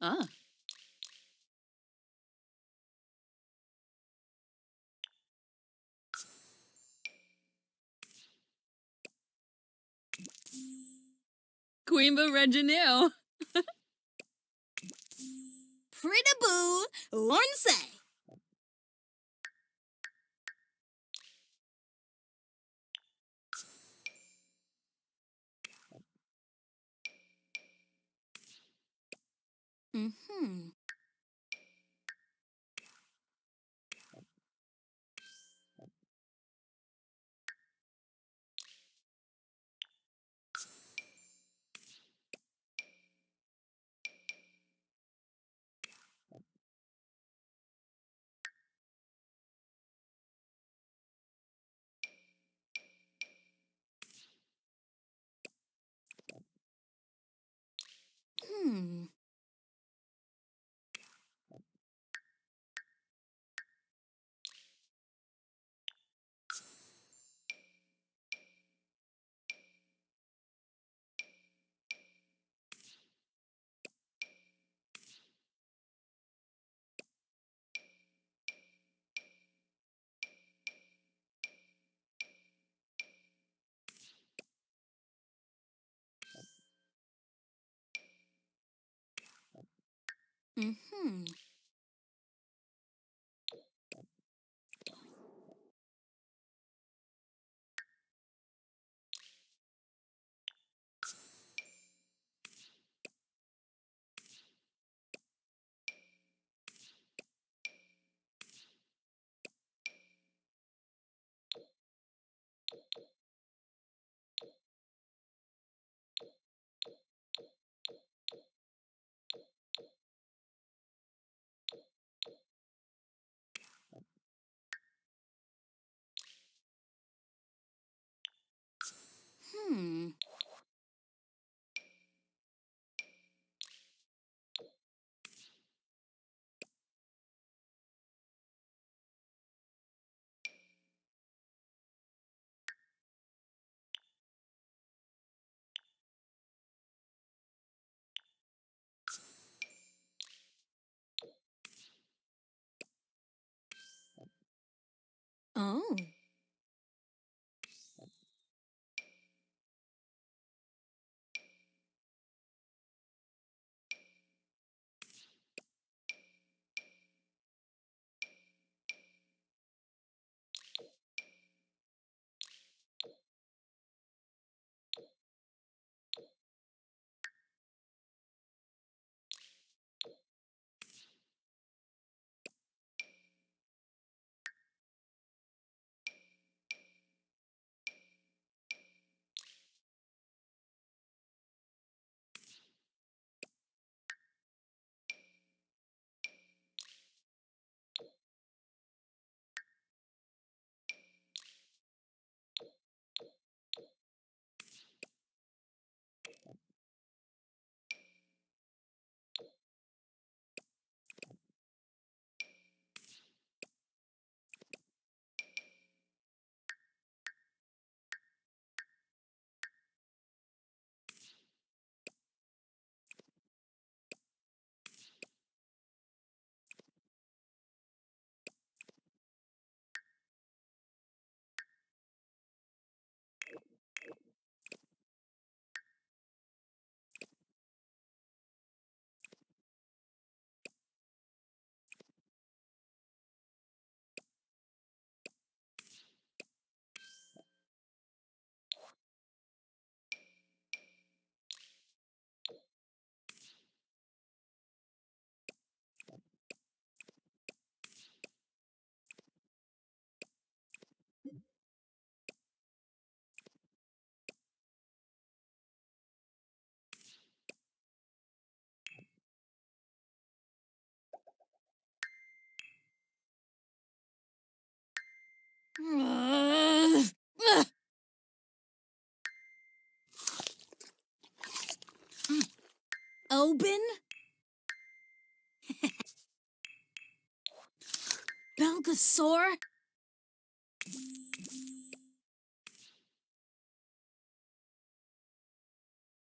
Ah. Queenba Regineo. Pretty boo, one Mm-hmm. Mm-hmm. Oh. Open? Belgasaur?